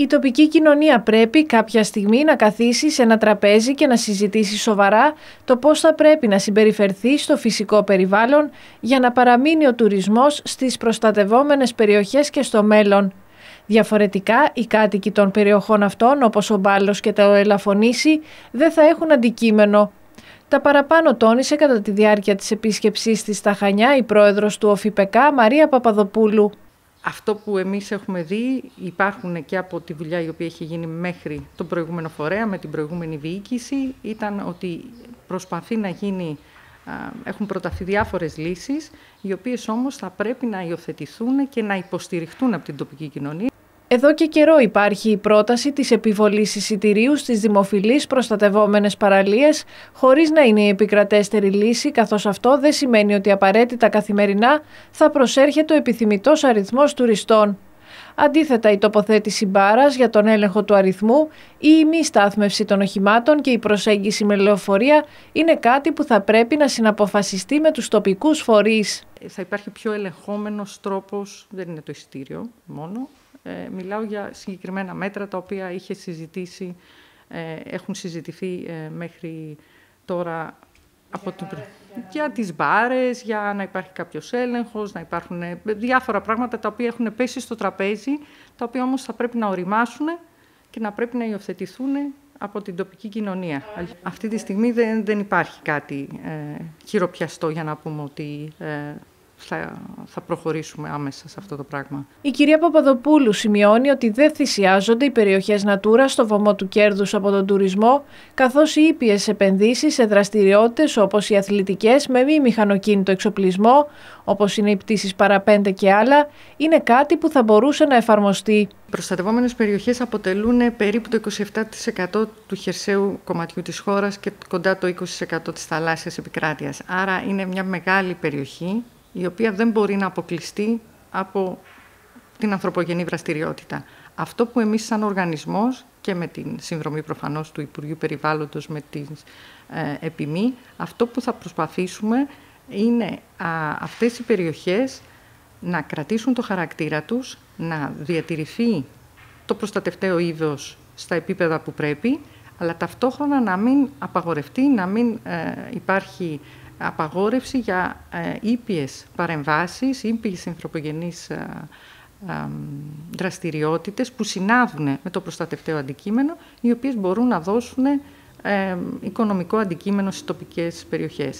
Η τοπική κοινωνία πρέπει κάποια στιγμή να καθίσει σε ένα τραπέζι και να συζητήσει σοβαρά το πώς θα πρέπει να συμπεριφερθεί στο φυσικό περιβάλλον για να παραμείνει ο τουρισμός στις προστατευόμενες περιοχές και στο μέλλον. Διαφορετικά, οι κάτοικοι των περιοχών αυτών, όπως ο Μπάλος και το Ελαφωνήσι, δεν θα έχουν αντικείμενο. Τα παραπάνω τόνισε κατά τη διάρκεια της επίσκεψής της στα Χανιά η πρόεδρος του ΟΦΙΠΕΚΑ, Μαρία Παπαδοπούλου. Αυτό που εμείς έχουμε δει υπάρχουν και από τη δουλειά η οποία έχει γίνει μέχρι τον προηγούμενο φορέα με την προηγούμενη διοίκηση ήταν ότι προσπαθεί να γίνει, έχουν προταθεί διάφορες λύσεις οι οποίες όμως θα πρέπει να υιοθετηθούν και να υποστηριχτούν από την τοπική κοινωνία. Εδώ και καιρό υπάρχει η πρόταση της επιβολής εισιτηρίου στις δημοφιλείς προστατευόμενες παραλίες, χωρίς να είναι η επικρατέστερη λύση, καθώς αυτό δεν σημαίνει ότι απαραίτητα καθημερινά θα προσέρχεται ο επιθυμητός αριθμός τουριστών. Αντίθετα, η τοποθέτηση μπάρας για τον έλεγχο του αριθμού ή η μη στάθμευση των οχημάτων και η προσέγγιση με λεωφορεία είναι κάτι που θα πρέπει να συναποφασιστεί με τους τοπικούς φορείς. Θα υπάρχει πιο ελεγχόμενος τρόπος, δεν είναι το εισιτήριο μόνο, ε, μιλάω για συγκεκριμένα μέτρα τα οποία είχε συζητήσει, ε, έχουν συζητηθεί ε, μέχρι τώρα από την... για τις μπάρες, για να υπάρχει κάποιος έλεγχος, να υπάρχουν διάφορα πράγματα τα οποία έχουν πέσει στο τραπέζι, τα οποία όμως θα πρέπει να οριμάσουν και να πρέπει να υιοθετηθούν από την τοπική κοινωνία. Αυτή τη στιγμή δεν, δεν υπάρχει κάτι ε, χειροπιαστό για να πούμε ότι θα, θα προχωρήσουμε άμεσα σε αυτό το πράγμα. Η κυρία Παπαδοπούλου σημειώνει ότι δεν θυσιάζονται οι περιοχές Natura στο βωμό του κέρδους από τον τουρισμό, καθώς οι ήπιες επενδύσεις σε δραστηριότητες όπως οι αθλητικές με μη μηχανοκίνητο εξοπλισμό, όπως είναι οι πτήσεις παραπέντε και άλλα, είναι κάτι που θα μπορούσε να εφαρμοστεί. Οι προστατευόμενες περιοχές αποτελούν περίπου το 27% του χερσαίου κομματιού της χώρας και κοντά το 20% της θαλάσσιας επικράτειας. Άρα είναι μια μεγάλη περιοχή η οποία δεν μπορεί να αποκλειστεί από την ανθρωπογενή δραστηριότητα. Αυτό που εμείς σαν οργανισμός και με την συνδρομή προφανώς του Υπουργείου Περιβάλλοντος με την ε, ΕΠΙΜΗ, αυτό που θα προσπαθήσουμε είναι α, αυτές οι περιοχές να κρατήσουν το χαρακτήρα τους, να διατηρηθεί το προστατευταίο είδος στα επίπεδα που πρέπει, αλλά ταυτόχρονα να μην απαγορευτεί, να μην ε, υπάρχει απαγόρευση για ε, ήπιες παρεμβάσεις, ήπιες ανθρωπογενείς ε, ε, δραστηριότητες που συνάδουν με το προστατευταίο αντικείμενο, οι οποίες μπορούν να δώσουν οικονομικό αντικείμενο στις τοπικές περιοχές.